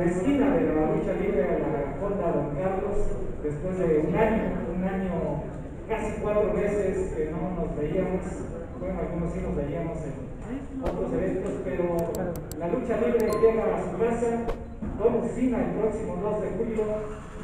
la esquina de la lucha libre a la Fonda Don Carlos, después de un año, un año, casi cuatro meses que no nos veíamos. Bueno, algunos sí nos veíamos en otros eventos, pero la lucha libre llega a su casa, Don el próximo 2 de julio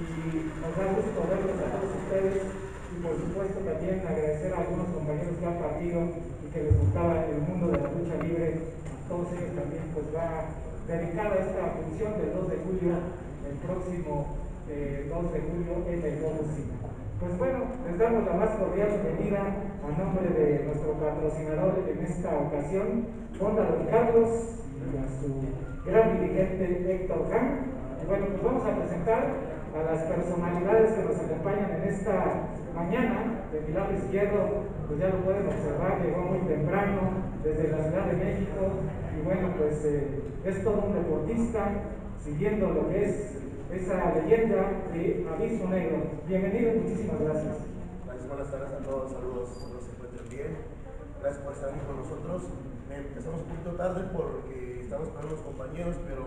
y nos da gusto verlos a todos ustedes y por supuesto también agradecer a algunos compañeros que han partido y que les gustaba el mundo de la lucha libre, a todos ellos también pues va dedicada esta función del 2 de julio, el próximo eh, 2 de julio en el Cina. Pues bueno, les damos la más cordial bienvenida a nombre de nuestro patrocinador en esta ocasión, Honda Don Carlos y a su gran dirigente Héctor Khan. Bueno, pues vamos a presentar a las personalidades que nos acompañan en esta mañana. De mi lado izquierdo, pues ya lo pueden observar, llegó muy temprano desde la Ciudad de México y bueno, pues eh, es todo un deportista siguiendo lo que es esa leyenda de Abismo Negro. Bienvenido, muchísimas gracias. Gracias, buenas tardes a todos, saludos, todos se encuentren bien. Gracias por estar aquí con nosotros. Empezamos un poquito tarde porque estamos con los compañeros, pero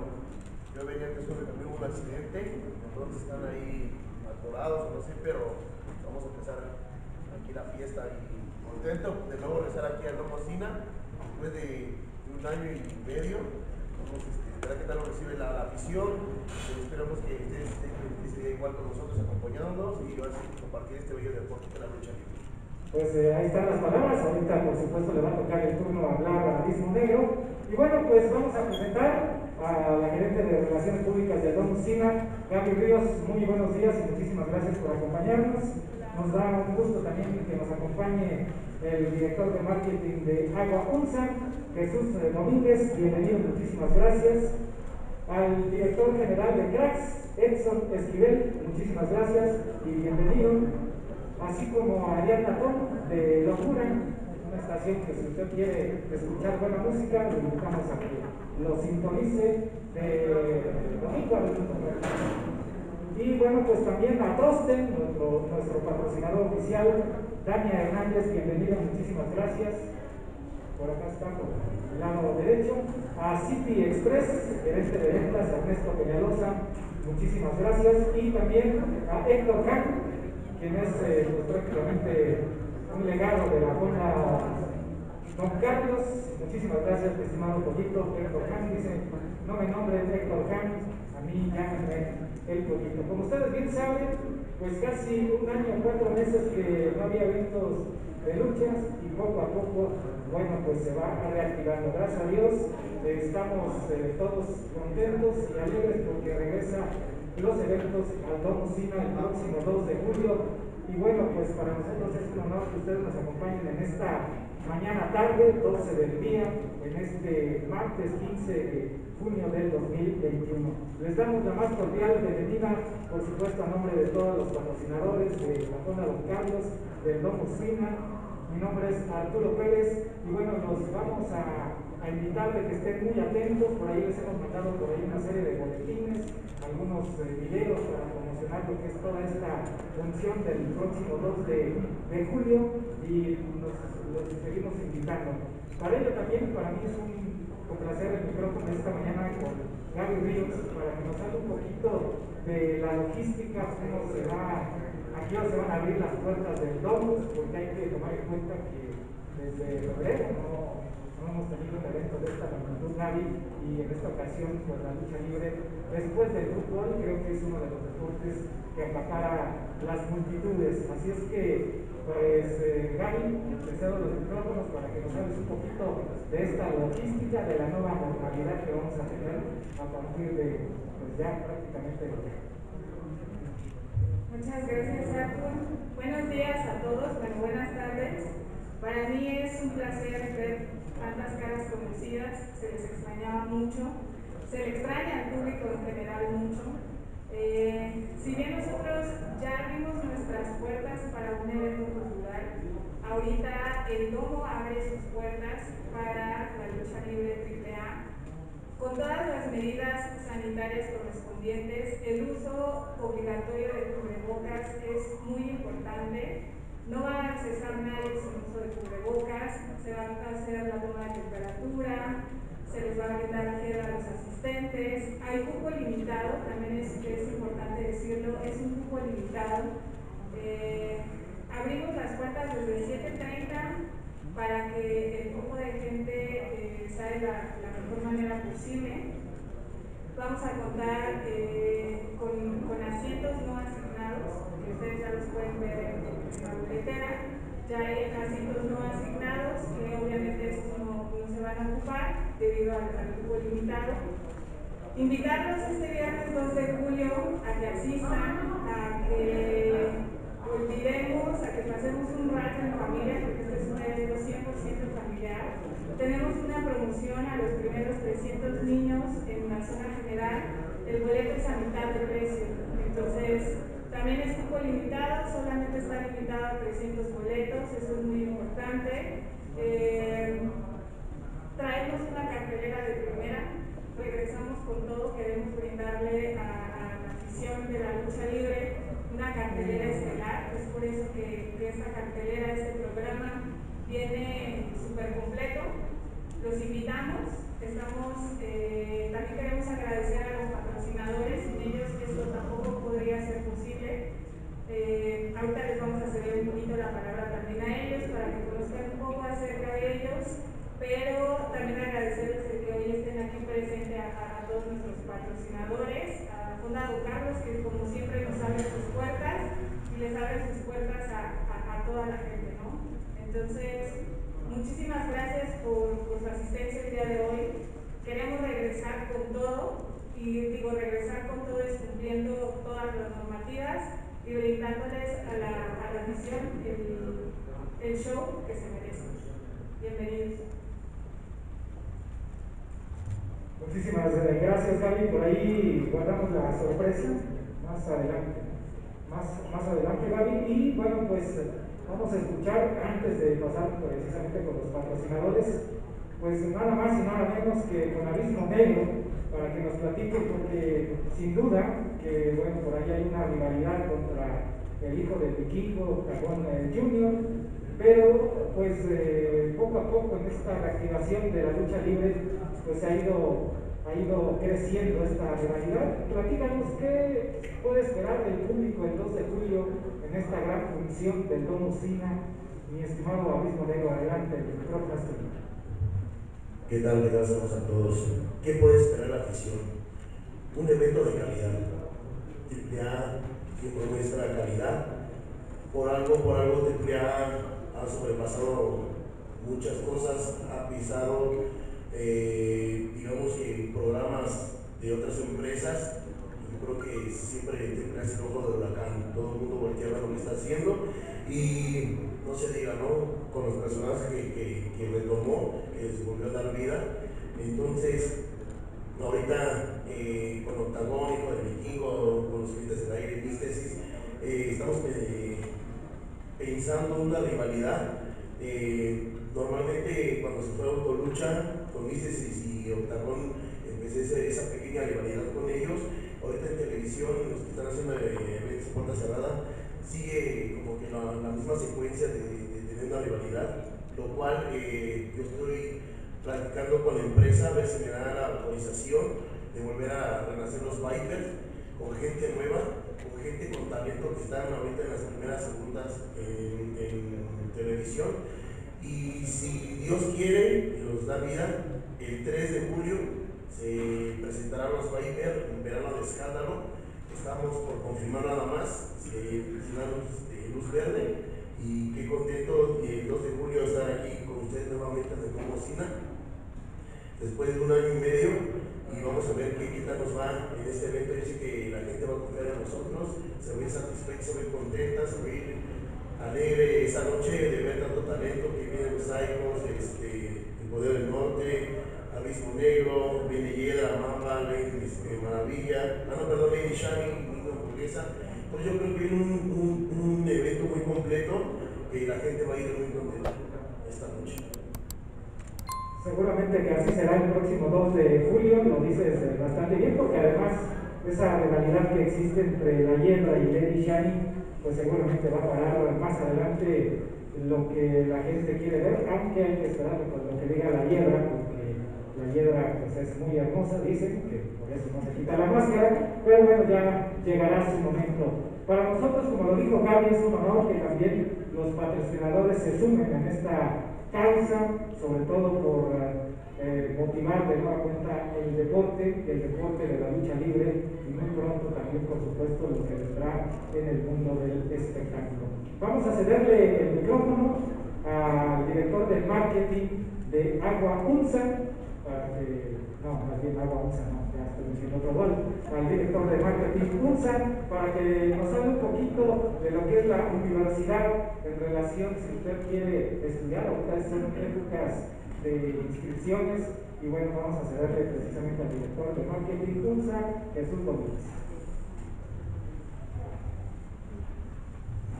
yo veía que sobre también hubo un accidente, entonces están ahí atorados, no sé, pero vamos a empezar aquí la fiesta y contento de nuevo regresar aquí a Lomocina después de, un año y medio. Vamos a este, ver qué tal lo recibe la, la afición. Eh, esperamos que ustedes estén igual con nosotros acompañándonos y a compartir este bello deporte que la lucha libre. Pues eh, ahí están las palabras, ahorita por supuesto le va a tocar el turno hablar a Abismo Negro. Y bueno, pues vamos a presentar a la gerente de Relaciones Públicas de Don Cina, Gaby Ríos, muy buenos días y muchísimas gracias por acompañarnos. Nos da un gusto también que nos acompañe el director de marketing de Agua Unza, Jesús Domínguez, bienvenido, muchísimas gracias. Al director general de Cracks, Edson Esquivel, muchísimas gracias y bienvenido. Así como a Ariana Tom de Locura, una estación que si usted quiere escuchar buena música, lo invitamos a que lo sintonice de domingo a Y bueno, pues también a nuestro, nuestro patrocinador oficial, Dania Hernández, bienvenida, muchísimas gracias. Por acá está, por el lado derecho. A City Express, gerente de ventas, Ernesto Peñalosa, muchísimas gracias. Y también a Héctor Khan, quien es eh, pues, prácticamente un legado de la zona. Don Carlos, muchísimas gracias, estimado poquito. Héctor Han dice, no me nombre Héctor Han, a mí llámenme el poquito. Como ustedes bien saben, pues casi un año, cuatro meses que no había eventos de luchas y poco a poco, bueno, pues se va reactivando. Gracias a Dios, estamos eh, todos contentos y alegres porque regresa los eventos al Domo Cina el próximo 2 de julio y bueno, pues para nosotros es un honor que ustedes nos acompañen en esta mañana tarde, 12 del día, en este martes 15 de junio del 2021. Les damos la más cordial bienvenida, por supuesto, a nombre de todos los patrocinadores de la zona Don Carlos, del Domo Cina. Mi nombre es Arturo Pérez y bueno, nos vamos a, a invitar de que estén muy atentos. Por ahí les hemos mandado por ahí una serie de boletines, algunos eh, videos para lo que es toda esta función del próximo 2 de, de julio y nos, los seguimos invitando. Para ello también, para mí es un, placer el micrófono esta mañana con Gaby Ríos para que nos hable un poquito de la logística, cómo se va, aquí se van a abrir las puertas del Domus, porque hay que tomar en cuenta que desde febrero no no hemos tenido un de esta magnitud, Gaby, y en esta ocasión, pues la lucha libre, después del fútbol, creo que es uno de los deportes que acapara las multitudes. Así es que, pues, eh, Gaby, cedo los micrófonos para que nos hables un poquito de esta logística, de la nueva normalidad que vamos a tener a partir de, pues ya prácticamente Muchas gracias, Arthur. Buenos días a todos, bueno, buenas tardes. Para mí es un placer ver tantas caras conocidas, se les extrañaba mucho, se le extraña al público en general mucho. Eh, si bien nosotros ya abrimos nuestras puertas para un evento cultural, ahorita el Domo abre sus puertas para la lucha libre AAA con todas las medidas sanitarias correspondientes. El uso obligatorio de cubrebocas es muy importante. No va a accesar nadie sin uso de cubrebocas se va a hacer la toma de temperatura, se les va a brindar gel a los asistentes. Hay cupo limitado, también es, es importante decirlo, es un cupo limitado. Eh, abrimos las puertas desde 7.30 para que el grupo de gente eh, salga de la, la, mejor manera posible. Vamos a contar eh, con, con asientos no asignados, que ustedes ya los pueden ver en la boletera ya hay asientos no asignados, que obviamente estos no, van a ocupar debido al, al cupo limitado. Invitarlos este viernes 2 de julio a que asistan, a que olvidemos, a que pasemos un rato en familia, porque este es un evento 100% familiar. Tenemos una promoción a los primeros 300 niños en la zona general. El boleto es a mitad de precio. Entonces, también es cupo limitado, solamente está limitado a 300 boletos, eso es muy importante. Eh, traemos una cartelera de primera, regresamos con todo, queremos brindarle a, la afición de la lucha libre una cartelera estelar, es por eso que, que esta cartelera, este programa viene súper completo. Los invitamos, estamos, eh, también queremos agradecer a los patrocinadores, sin ellos esto tampoco podría ser posible. Eh, ahorita les vamos a ceder un poquito la palabra también a ellos para que conozcan un poco acerca de ellos, pero también agradecerles el que hoy estén aquí presentes a, a, a, todos nuestros patrocinadores, a Fundado Carlos, que como siempre nos abre sus puertas y les abre sus puertas a, a toda la gente, ¿no? Entonces, muchísimas gracias por, por, su asistencia el día de hoy. Queremos regresar con todo, y digo regresar con todo es cumpliendo todas las normativas y brindándoles a la, a la misión el, el show que se merece. Bienvenidos. Muchísimas gracias, Gaby. Por ahí guardamos la sorpresa más adelante. Más, más adelante, Gaby. Y bueno, pues vamos a escuchar, antes de pasar precisamente con los patrocinadores, pues nada más y nada menos que con Abismo Negro, para que nos platique, porque sin duda que, bueno, por ahí hay una rivalidad contra el hijo del vikingo, Cagón eh, Junior, pero pues eh, poco a poco en esta reactivación de la lucha libre, pues ha ido, ha ido creciendo esta rivalidad. Platícanos qué puede esperar del público el 2 de julio en esta gran función del Don mi estimado Abismo Negro, adelante, el micrófono ¿Qué tal? Saludos a todos. ¿Qué puede esperar la afición? Un evento de calidad. Triple A que muestra calidad. Por algo, por algo Triple A ha sobrepasado muchas cosas, ha pisado, eh, digamos que programas de otras empresas. Yo creo que siempre A es el ojo de huracán. Todo el mundo voltea a ver lo que está haciendo. Y no se diga, ¿no? Con los personajes que, que, que retomó, que les volvió a dar vida. Entonces, ahorita eh, con Octagón, hijo del vikingo, con los clientes del aire, Místesis, eh, estamos eh, pensando una rivalidad. Normalmente cuando se fue Autolucha, con Místesis y Octagón, empecé esa, esa pequeña rivalidad con ellos. Ahorita en televisión, los que están haciendo eventos de puerta cerrada, sigue como que la, misma secuencia de, de, tener una rivalidad, lo cual eh, yo estoy platicando con la empresa a ver si me da la autorización de volver a renacer los Vipers con gente nueva, con gente con talento que están ahorita en las primeras segundas en, televisión. Y si Dios quiere nos da vida, el 3 de julio se presentarán los Vipers en verano de escándalo. Estamos por confirmar nada más eh, luz, eh, luz verde y qué contento el 2 de julio estar aquí con ustedes nuevamente en Comocina después de un año y medio y vamos a ver qué, qué tal nos va en este evento. Yo sé que la gente va a confiar en nosotros, se ve satisfecha, se ve contenta, se ve alegre esa noche de ver tanto talento que viene los Icons, este, el Poder del Norte, Abismo Negro, viene Hiedra, Mamba, Lady este, Maravilla, ah no, perdón, Lady Shani, Niño Hamburguesa. Pues yo creo que viene un, un, un, evento muy completo que la gente va a ir muy contenta esta noche. Seguramente que así será el próximo 2 de julio, lo dices bastante bien, porque además esa rivalidad que existe entre la Hiedra y Lady Shani, pues seguramente va a parar más adelante lo que la gente quiere ver, aunque hay que esperar por lo que diga la hiedra, la hiedra pues, es muy hermosa, dicen, que por eso no se quita la máscara, pero bueno, ya llegará su momento. Para nosotros, como lo dijo Gaby, es un honor que también los patrocinadores se sumen en esta causa, sobre todo por eh, motivar de nueva cuenta el deporte, el deporte de la lucha libre y muy pronto también, por supuesto, lo que vendrá en el mundo del espectáculo. Vamos a cederle el micrófono al director de marketing de Agua Unza, para que, no, más bien Unza, no, ya estoy diciendo otro gol, al director de marketing Unza, para que nos hable un poquito de lo que es la universidad en relación, si usted quiere estudiar, ahorita son épocas de inscripciones y bueno, vamos a cederle precisamente al director de marketing Unza, Jesús Domínguez.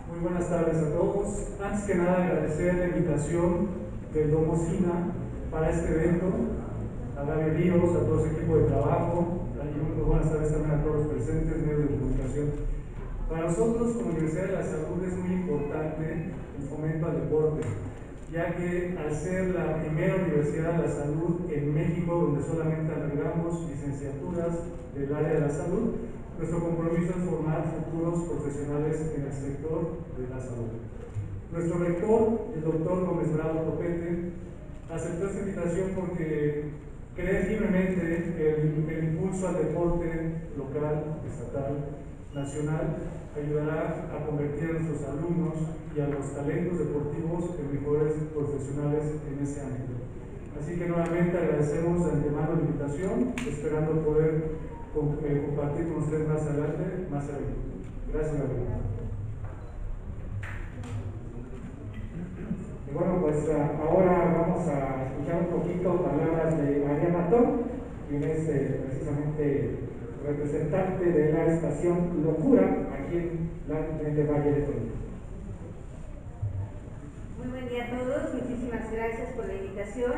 Muy buenas tardes a todos. Antes que nada agradecer la invitación del Domocina para este evento, a Gaby Ríos, a todo su equipo de trabajo, muy buenas tardes también a todos los presentes, medios de comunicación. Para nosotros como Universidad de la Salud es muy importante el fomento al deporte ya que al ser la primera universidad de la salud en México, donde solamente albergamos licenciaturas del área de la salud, nuestro compromiso es formar futuros profesionales en el sector de la salud. Nuestro rector, el doctor Gómez Bravo Topete, aceptó esta invitación porque cree firmemente que el, impulso al deporte local, estatal, nacional, ayudará a convertir a nuestros alumnos y a los talentos deportivos en mejores profesionales en ese ámbito. Así que nuevamente agradecemos de antemano la invitación, esperando poder eh, compartir con ustedes más adelante, más adelante. Gracias. Y bueno, pues uh, ahora vamos a un poquito palabras de María Matón, quien es eh, precisamente representante de la estación Locura aquí en, la, en el Valle de Toluca. Muy buen día a todos, muchísimas gracias por la invitación.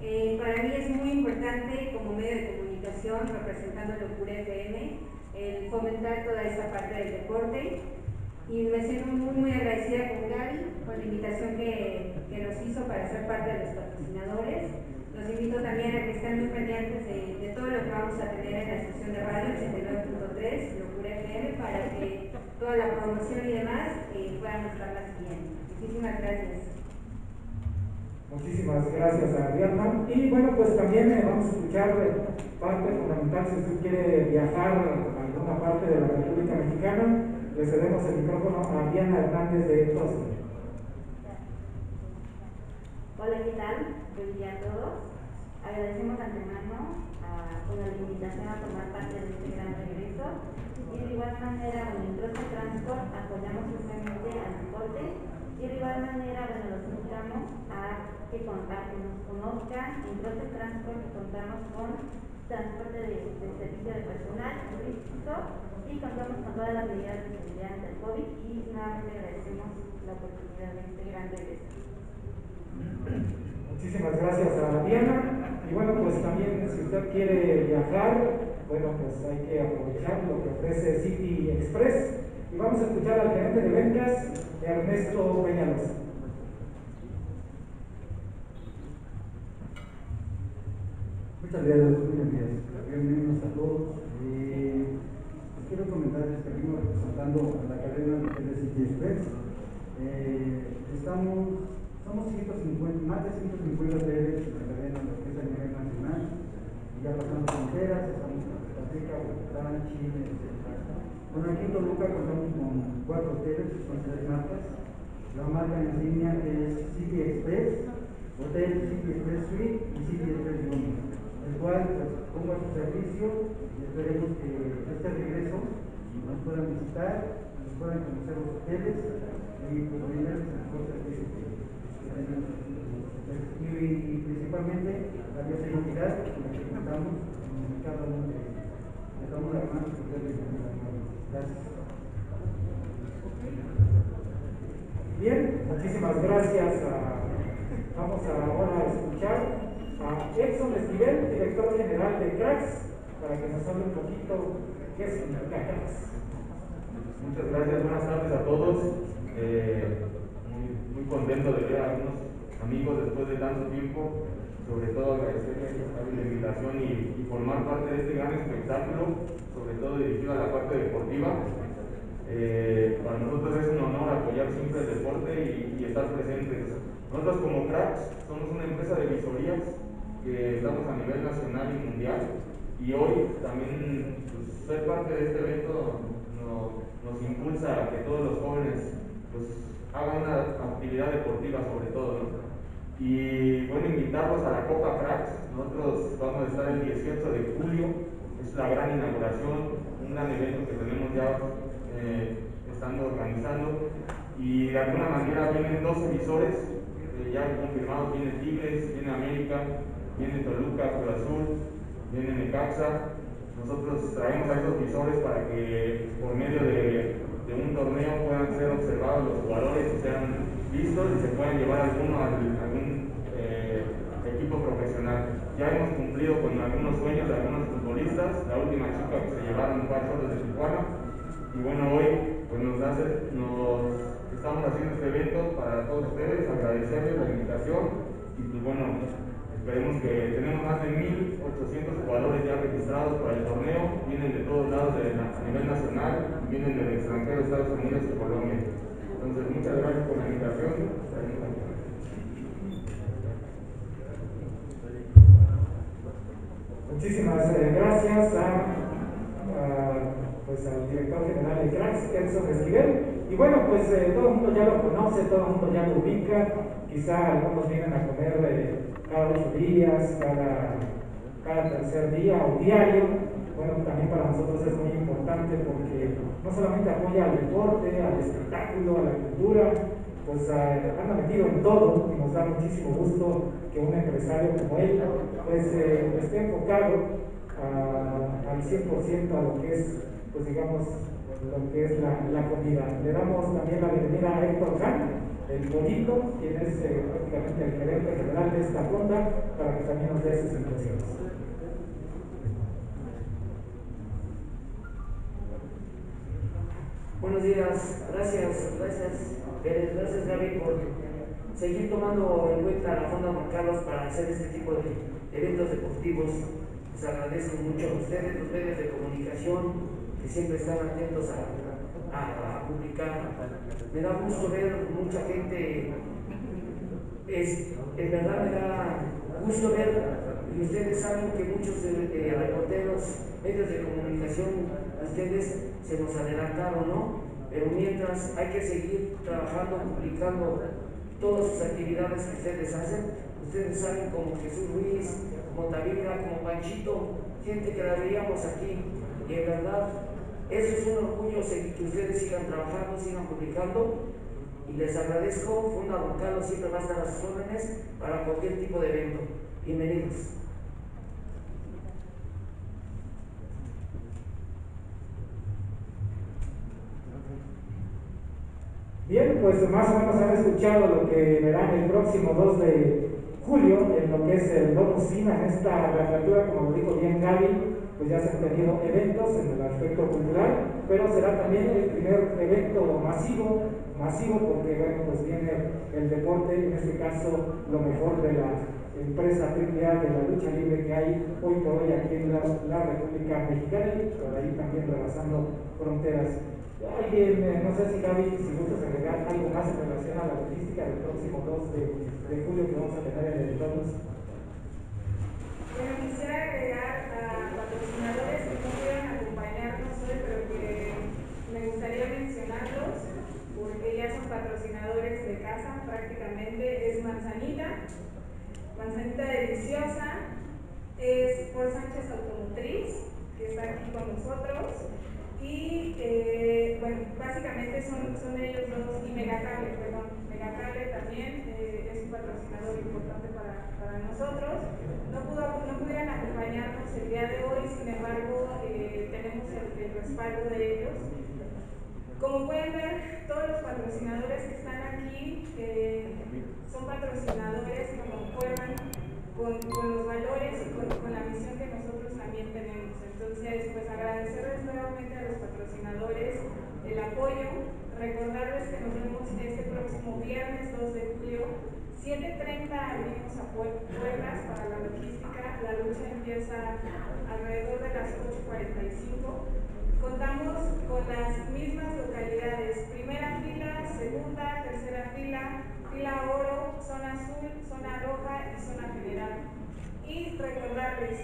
Eh, para mí es muy importante como medio de comunicación representando Locura FM el fomentar toda esta parte del deporte y me siento muy, muy agradecida con Gaby por la invitación que, que nos hizo para ser parte de los patrocinadores los invito también a que estén muy pendientes de, todo lo que vamos a tener en la estación de radio 89.3, Locura FM, para que toda la promoción y demás eh, puedan estarla siguiendo. Muchísimas gracias. Muchísimas gracias, Adriana. Y bueno, pues también eh, vamos a escuchar eh, parte fundamental si usted quiere viajar a alguna parte de la República Mexicana. Le cedemos el micrófono a Diana Hernández de Tosca. Hola, ¿qué tal? Buen día a todos. Agradecemos antemano a, por la invitación a formar parte de este gran regreso. Y de igual manera, bueno, en Troce Transport apoyamos justamente al deporte. Y de igual manera, bueno, los invitamos a que, que nos conozcan. En Troce Transport contamos con transporte de, servicio de personal turístico y contamos con todas las medidas de seguridad del COVID y nuevamente agradecemos la oportunidad de este gran regreso. Muchísimas gracias a Diana. Y bueno, pues también si usted quiere viajar, bueno, pues hay que aprovechar lo que ofrece City Express. Y vamos a escuchar al gerente de ventas, Ernesto Peñalosa. Muchas gracias, buenos días. Bienvenidos a todos. Eh, les quiero comentarles que venimos representando a la cadena de Express. Eh, estamos somos 150, más de 150 hoteles en la cadena, lo que es a nivel nacional. Ya pasamos fronteras, estamos en Costa Rica, Bogotá, Chile, etc. Bueno, aquí en Toluca contamos con cuatro hoteles, son tres marcas. La marca en línea es City Express, Hotel City Express Suite y City Express Room, el cual pues, a su servicio y esperemos que este regreso nos puedan visitar, nos puedan conocer los hoteles y pues el mejor servicio y, principalmente la bioseguridad con la que contamos en cada uno de ellos. Les damos las manos y ustedes Gracias. Bien, muchísimas gracias. vamos a ahora a escuchar a Edson Esquivel, director general de CRACS, para que nos hable un poquito qué significa CRACS. Muchas gracias, buenas tardes a todos. Eh, muy, muy contento de ver a algunos amigos después de tanto tiempo, sobre todo agradecerles la invitación y, formar parte de este gran espectáculo, sobre todo dirigido a la parte deportiva. Eh, para nosotros es un honor apoyar siempre el deporte y, estar presentes. Nosotros como cracks somos una empresa de visorías que estamos a nivel nacional y mundial y hoy también pues, ser parte de este evento nos, impulsa a que todos los jóvenes pues, hagan una actividad deportiva sobre todo. Y bueno, invitarlos a la Copa Cracks. Nosotros vamos a estar el 18 de julio, es la gran inauguración, un gran evento que tenemos ya eh, estando organizando. Y de alguna manera vienen dos emisores, eh, ya confirmados, viene Tigres, viene América, viene Toluca, Cruz Azul, viene Necaxa. Nosotros traemos a esos visores para que por medio de, un torneo puedan ser observados los jugadores y sean vistos y se puedan llevar alguno a algún eh, equipo profesional. Ya hemos cumplido con algunos sueños de algunos futbolistas, la última chica que se llevaron un par de Tijuana, y bueno, hoy pues nos, hace, nos estamos haciendo este evento para todos ustedes, agradecerles la invitación y pues bueno, esperemos que tenemos más de 1.800 jugadores ya registrados para el torneo, vienen de todos lados de, a nivel nacional, vienen del extranjero, Estados Unidos y Colombia. Entonces, muchas gracias por la invitación. Muchísimas eh, gracias a, pues al director general de Cracks, Edson Esquivel. Y bueno, pues eh, todo el mundo ya lo conoce, todo el mundo ya lo ubica. Quizá algunos vienen a comer eh, cada ocho días, cada, cada tercer día o diario bueno, también para nosotros es muy importante porque no solamente apoya al deporte, al espectáculo, a la cultura, pues uh, anda metido en todo y nos da muchísimo gusto que un empresario como él pues eh, esté enfocado uh, al 100% a lo que es, pues digamos, lo que es la, la, comida. Le damos también la bienvenida a Héctor Khan, el pollito, quien es eh, prácticamente el gerente general de esta ronda, para que también nos dé sus impresiones. Buenos días, gracias, gracias, gracias Gaby por seguir tomando en cuenta la Fonda Juan Carlos para hacer este tipo de eventos deportivos. Les agradezco mucho a ustedes, los medios de comunicación, que siempre están atentos a, publicar. Me da gusto ver mucha gente, es, en verdad me da gusto ver, y ustedes saben que muchos de, reporteros, medios de comunicación, ustedes se nos adelantaron, ¿no? Pero mientras hay que seguir trabajando, publicando todas sus actividades que ustedes hacen. Ustedes saben como Jesús Ruiz, como Tavira, como Panchito, gente que la veíamos aquí. Y en verdad, eso es un orgullo que ustedes sigan trabajando, sigan publicando. Y les agradezco, Funda Don Carlos siempre va a estar a sus órdenes para cualquier tipo de evento. Bienvenidos. Bien, pues más o menos han escuchado lo que verán el próximo 2 de julio en lo que es el Domus Cina, en esta reapertura, como dijo bien Gaby, pues ya se han tenido eventos en el aspecto cultural, pero será también el primer evento masivo, masivo porque bueno, pues viene el deporte, en este caso lo mejor de la empresa AAA de la lucha libre que hay hoy por hoy aquí en la, República Mexicana y por ahí también rebasando fronteras. Alguien, eh, no sé si Gaby, si gustas agregar algo más en relación a la logística del próximo 2 de, de julio que vamos a tener en el entorno. Bueno, quisiera agregar a patrocinadores que no pudieron acompañarnos hoy, pero que me gustaría mencionarlos, porque ya son patrocinadores de casa prácticamente. Es Manzanita, Manzanita Deliciosa, es Por Sánchez Automotriz, que está aquí con nosotros y eh, bueno, básicamente son, son ellos dos, y Megacable, perdón, Megacable también eh, es un patrocinador importante para, nosotros. No, pudo, no pudieron acompañarnos el día de hoy, sin embargo, eh, tenemos el, respaldo de ellos. Como pueden ver, todos los patrocinadores que están aquí son patrocinadores que concuerdan con, con, los valores y con, con la misión que nosotros también tenemos. Entonces, pues agradecerles nuevamente a los patrocinadores el apoyo, recordarles que nos vemos este próximo viernes 2 de 7.30 abrimos a puertas para la logística. La lucha empieza alrededor de las 8.45. Contamos con las mismas localidades, primera fila, segunda, tercera fila, fila oro, zona azul, zona roja y zona general. Y recordarles,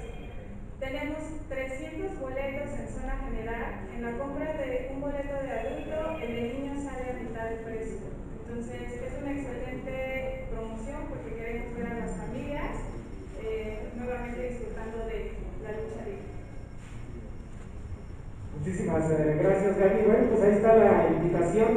tenemos 300 boletos en zona general. En la compra de un boleto de adulto, el de niño sale a mitad del precio. Entonces, es una excelente promoción porque queremos ver a las familias eh, nuevamente disfrutando de la lucha libre. Eh, gracias, Gaby. Bueno, pues ahí está la invitación.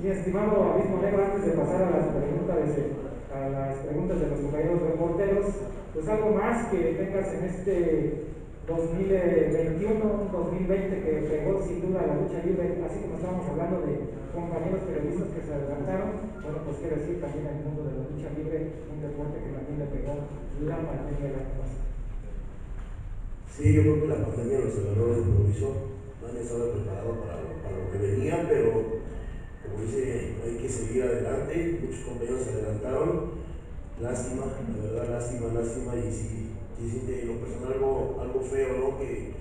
Mi estimado Abismo Negro, antes de pasar a las preguntas de, de los compañeros reporteros, pues algo más que tengas en este 2021, 2020 que pegó sin duda la lucha libre, así como estamos hablando de compañeros periodistas que se adelantaron, bueno, pues quiero decir también el mundo de la lucha libre, un deporte que también le pegó la pandemia la pasada. Sí, yo creo que la pandemia nos agarró de improviso, no han estado preparados para, para lo que venía, pero como dice, hay que seguir adelante, muchos compañeros se adelantaron, lástima, de verdad lástima, lástima, y sí, y siente lo personal algo, algo feo, ¿no? Que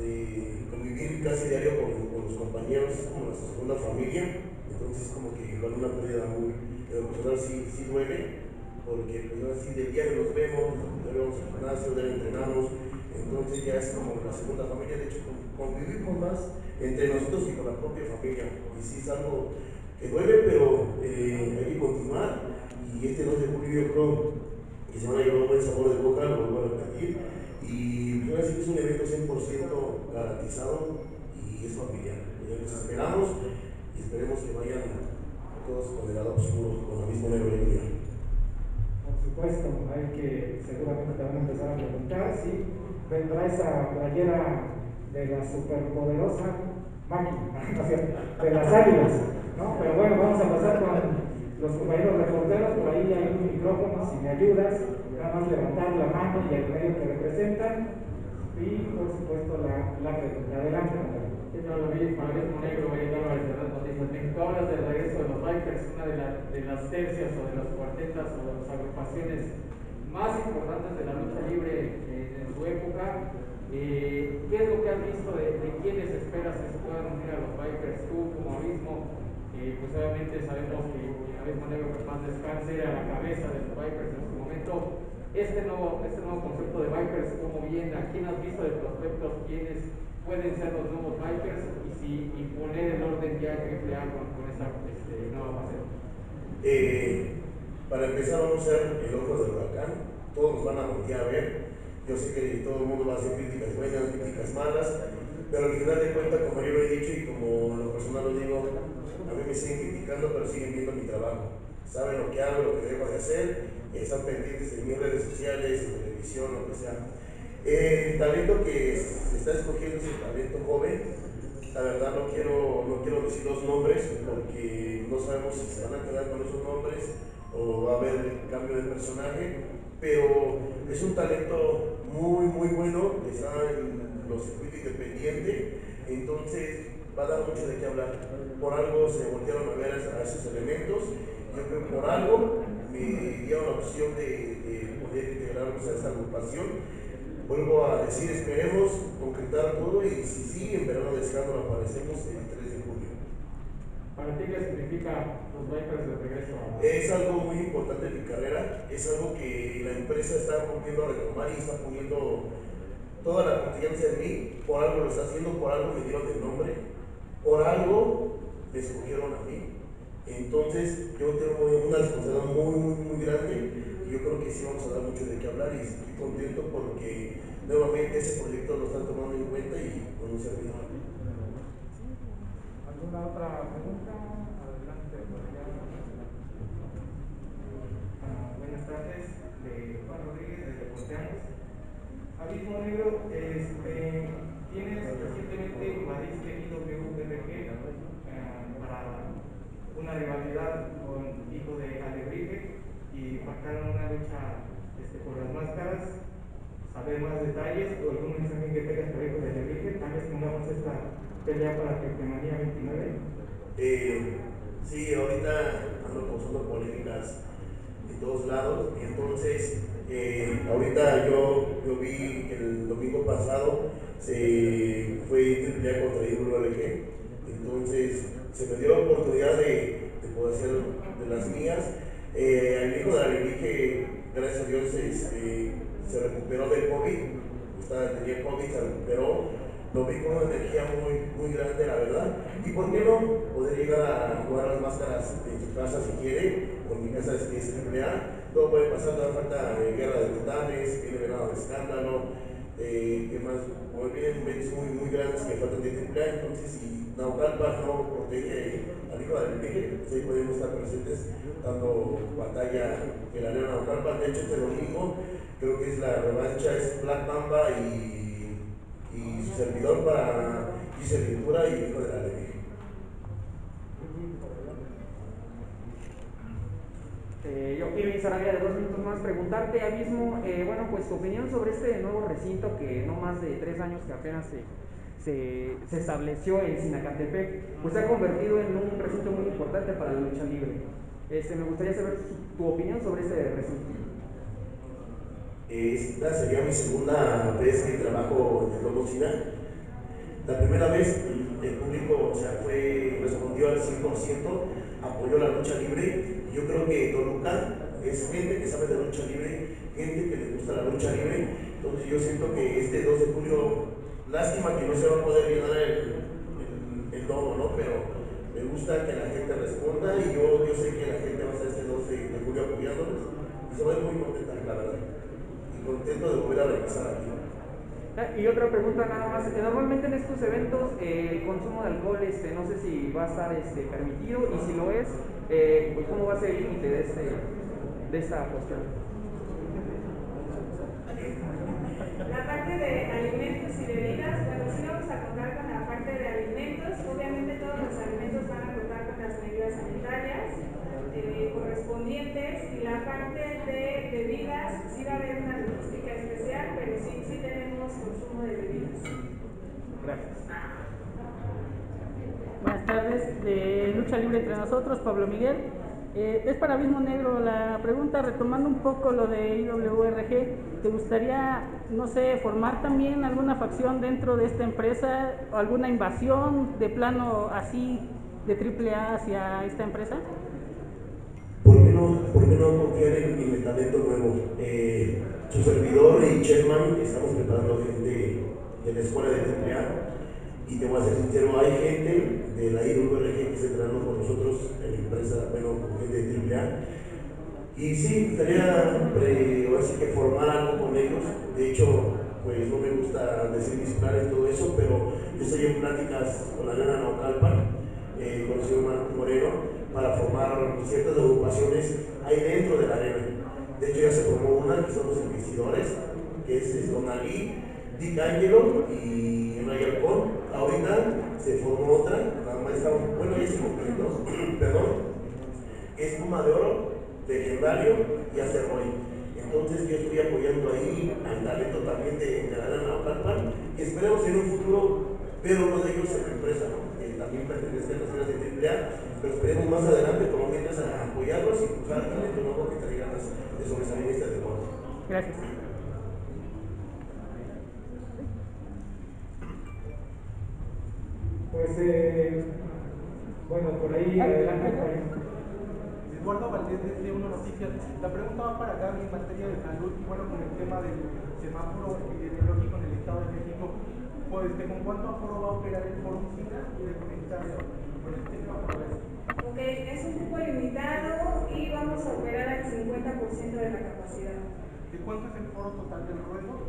eh, convivir casi diario con, con, los compañeros es como la segunda familia, entonces como que igual una pérdida muy, pero lo personal sí, sí duele, porque pues así de diario nos vemos, vemos al gimnasio, de entrenamos, entonces ya es como la segunda familia, de hecho convivimos más entre nosotros y con la propia familia, y sí es algo que duele, pero eh, hay que continuar, y este 2 de julio yo creo que se van a llevar un buen sabor de boca, lo vuelvo a repetir. Y yo decir que es un evento 100% garantizado y es familiar. Los esperamos y esperemos que vayan todos con el lado oscuro, con el mismo negro y Por supuesto, hay que, seguramente te van a empezar a preguntar si vendrá esa playera de la superpoderosa máquina, de las águilas, ¿no? Pero bueno, vamos a pasar con los compañeros reporteros, por ahí hay un micrófono, si me ayudas, nada más levantar la mano y el medio que representan. Y por supuesto la, pregunta. Adelante, ¿Qué tal, David? Maravilla Negro, María Álvarez de las Noticias México. Hablas del regreso de los Bikers, una de, la, de las tercias o de las cuartetas o de las agrupaciones más importantes de la lucha libre en, su época. Eh, ¿Qué es lo que has visto de, de quiénes esperas que se puedan unir a los Bikers? Tú, como mismo, eh, pues obviamente sabemos que Abismo Negro que más descanse a la cabeza de los Vipers en su momento. Este nuevo, este nuevo concepto de Vipers, ¿cómo viene? ¿A quién has visto de prospectos? ¿Quiénes pueden ser los nuevos Vipers? Y si imponer el orden ya triple A con, con esa este, nueva fase. Eh, para empezar vamos a ser el ojo del huracán. Todos nos van a voltear a ver. Yo sé que todo el mundo va a hacer críticas buenas, críticas malas, pero al final de cuentas, como yo lo he dicho y como lo personal lo digo, a mí me siguen criticando, pero siguen viendo mi trabajo. Saben lo que hago, lo que dejo de hacer, están pendientes de mis redes sociales, en televisión, lo que sea. el talento que se está escogiendo es el talento joven. La verdad no quiero, no quiero decir los nombres porque no sabemos si se van a quedar con esos nombres o va a haber cambio de personaje, pero es un talento muy, muy bueno, está en los circuitos independientes, entonces va a dar mucho de qué hablar. Por algo se voltearon a ver a esos elementos. Yo creo que por algo me dieron la opción de, poder integrarnos a esta agrupación. Vuelvo a decir, esperemos concretar todo y si sí, en verano de escándalo aparecemos el 3 de julio. ¿Para ti qué significa Es algo muy importante en mi carrera, es algo que la empresa está volviendo a retomar y está poniendo toda la confianza en mí, por algo lo está haciendo, por algo me dieron el nombre, por algo me escogieron a mí. Entonces yo tengo una responsabilidad muy, muy, muy grande y yo creo que sí vamos a dar mucho de qué hablar y estoy contento porque nuevamente ese proyecto lo están tomando en cuenta y con un servidor. ¿Alguna otra pregunta? Adelante, por allá. Ah, buenas tardes, de Juan Rodríguez, de Deporteamos. Abismo Negro, este, tienes recientemente invadiste IWRG eh, para una rivalidad con hijo de Alebrije y marcaron una lucha este, por las máscaras. Saber más detalles o algún mensaje que tengas para hijo de Alebrije, tal vez tengamos esta pelea para que Manía 29. Eh, sí, ahorita ando causando polémicas en dos lados. Y entonces, eh, ahorita yo, yo vi el domingo pasado, se fue AAA contra IWG, entonces se me dio la oportunidad de, de poder hacer de las mías. Eh, el hijo de la que gracias a Dios, este, se recuperó del COVID, Estaba, tenía COVID, se recuperó, lo vi con una energía muy, muy grande, la verdad. ¿Y por qué no poder llegar a jugar las máscaras en su casa si quiere? En mi casa es es AAA. Todo puede pasar, no falta eh, guerra de titanes, viene venado de escándalo, eh, ¿qué más? Pues vienen eventos muy, muy grandes que faltan de AAA, entonces si Naucalpa no protege al hijo del peje, pues ahí podemos estar presentes dando batalla en la arena Naucalpa. De hecho, este domingo creo que es la revancha, es Black Mamba y, y su servidor para Giselle Ventura y hijo de la ley. Eh, yo quiero iniciar de dos minutos más, preguntarte, Abismo, eh, bueno, pues tu opinión sobre este nuevo recinto que no más de tres años que apenas se, se, se estableció en Sinacantepec, pues se ha convertido en un recinto muy importante para la lucha libre. Este, me gustaría saber tu, opinión sobre este recinto. Esta sería mi segunda vez que trabajo en Lomocina. La primera vez el público o sea, fue, respondió al 100%, apoyó la lucha libre. Yo creo que Toluca es gente que sabe de lucha libre, gente que le gusta la lucha libre. Entonces yo siento que este 2 de julio, lástima que no se va a poder llenar el, el, el domo, ¿no? Pero me gusta que la gente responda y yo, yo sé que la gente va a estar este 2 de, julio apoyándonos y se va a ir muy contenta, la verdad contento de volver a regresar aquí. Ah, y otra pregunta nada más, normalmente en estos eventos eh, el consumo de alcohol, este, no sé si va a estar este, permitido y si lo es, eh, cómo va a ser el límite de, este, de esta cuestión. La parte de alimentos y bebidas, bueno, sí vamos a contar con la parte de alimentos, obviamente todos los alimentos van a contar con las medidas sanitarias eh, correspondientes y la parte de bebidas, sí va a haber una logística especial, pero sí, sí tenemos consumo de bebidas. Gracias. Buenas tardes, de Lucha Libre entre nosotros, Pablo Miguel. Eh, es para Abismo Negro la pregunta, retomando un poco lo de IWRG, ¿te gustaría, no sé, formar también alguna facción dentro de esta empresa, o alguna invasión de plano así de AAA hacia esta empresa? ¿Por qué no, por qué no confiar en, en el talento nuevo? Eh, su servidor y Sherman estamos preparando gente de la escuela de AAA y te voy a ser sincero, hay gente de la IWRG que se entrenando con nosotros en la empresa, bueno, con gente de AAA. Y sí, gustaría eh, que formar algo con ellos. De hecho, pues no me gusta decir mis planes todo eso, pero yo estoy en pláticas con la nana Naucalpa, eh, con el señor Marco Moreno, para formar ciertas agrupaciones ahí dentro de la arena. De hecho, ya se formó una, que son los inquisidores, que es Don Ali, Dick Angelo y Ryan se formó otra, más estamos, bueno, ya se completó, perdón, es Puma de Oro, legendario y Acerroy. Entonces yo estoy apoyando ahí al talento también de, de la Naucalpan y esperemos en un futuro ver uno de ellos en la empresa, ¿no? que también pertenece a las filas de AAA, pero esperemos más adelante lo menos a apoyarlos y buscar talento nuevo que traiga ganas de sobresalir en este deporte. Gracias. Por ahí adelante. por ahí. Eduardo Valdés de Uno Noticias. La pregunta va para Gaby en materia de salud y bueno, con el tema del semáforo epidemiológico en el Estado de México. Pues, este, ¿con cuánto aforo va a operar el foro SINA y de conectar con el tema Ok, es un cupo limitado y vamos a operar al 50% de la capacidad. ¿De cuánto es el foro total del ruedo?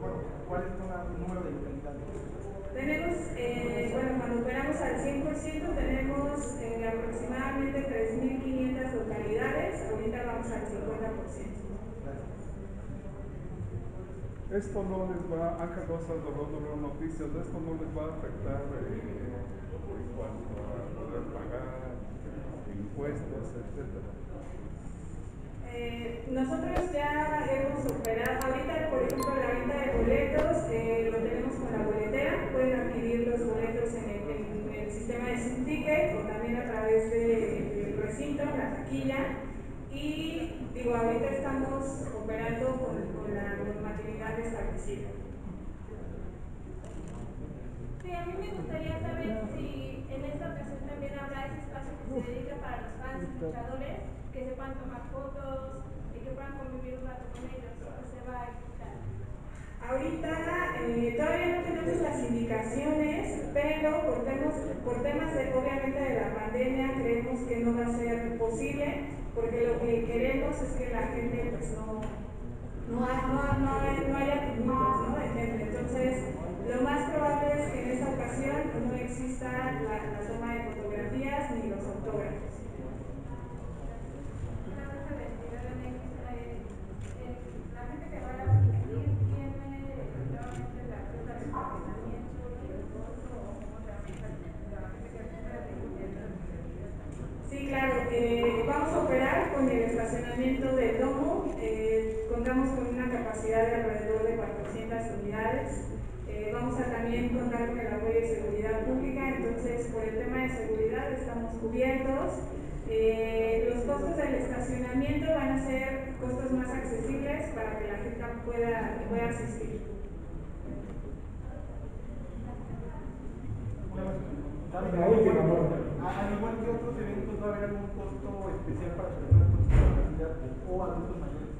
Bueno, ¿cuál es el número de localidades? Tenemos, eh, bueno, cuando operamos al 100% tenemos eh, aproximadamente 3.500 localidades, al 50%. Esto no les va, de Rodolfo Noticias, esto no les va a afectar eh, en cuanto a poder pagar impuestos, etcétera. Eh, nosotros ya hemos operado, ahorita por ejemplo la venta de boletos eh, lo tenemos con la boletera, pueden adquirir los boletos en el, en el sistema de Ticket o también a través del de, recinto, la taquilla. Y Digo, ahorita estamos operando con, con la normatividad establecida. Sí, a mí me gustaría saber si en esta ocasión también habrá ese espacio que se dedica para los fans y luchadores, que se puedan tomar fotos y que puedan convivir un rato con ellos, o se va a ejecutar. Ahorita eh, todavía no tenemos las indicaciones, pero por temas, por temas de, obviamente de la pandemia creemos que no va a ser posible, porque lo que queremos es que la gente pues no, no, no, no, ha- no haya tumultos ¿no? de gente. Entonces, lo más probable es que en esta ocasión no exista la, la toma de fotografías ni los autógrafos. Una vez se retira la anécdota, eh, eh, la gente que va a asistir tiene nuevamente la ruta de estacionamiento y el costo o cómo se va a manejar la gente que asiste a la Sí, claro. eh, vamos a operar con el estacionamiento del domo. eh, contamos con una capacidad de alrededor de 400 unidades. Eh, vamos a también contar con el apoyo de seguridad pública. Entonces, por el tema de seguridad estamos cubiertos. Eh, los costos del estacionamiento van a ser costos más accesibles para que la gente pueda, pueda asistir. La última. Al igual que otros eventos, ¿va a haber algún costo especial para personas con discapacidad o adultos mayores?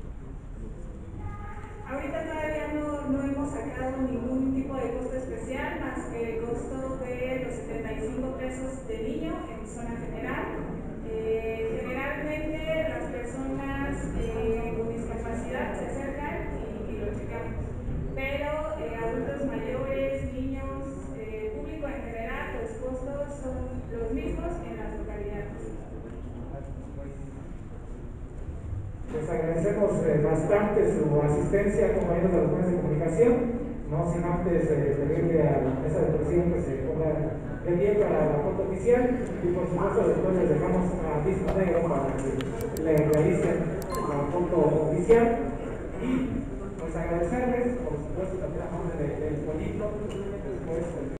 Ahorita todavía no, no hemos sacado ningún tipo de costo especial más que el costo de los 75 pesos de niño en zona general. Eh, generalmente las personas eh, con discapacidad se acercan y, lo checamos. Pero eh, adultos mayores, niños, público en general, los costos son los mismos en las localidades. Les agradecemos eh, bastante su asistencia, compañeros de los medios de comunicación. No sin antes eh, pedirle a la mesa de presión que se ponga de pie para la foto oficial y por supuesto después les dejamos a Disco Negro para que le realicen la foto oficial. Y pues agradecerles, por supuesto, también a nombre de- del polito, después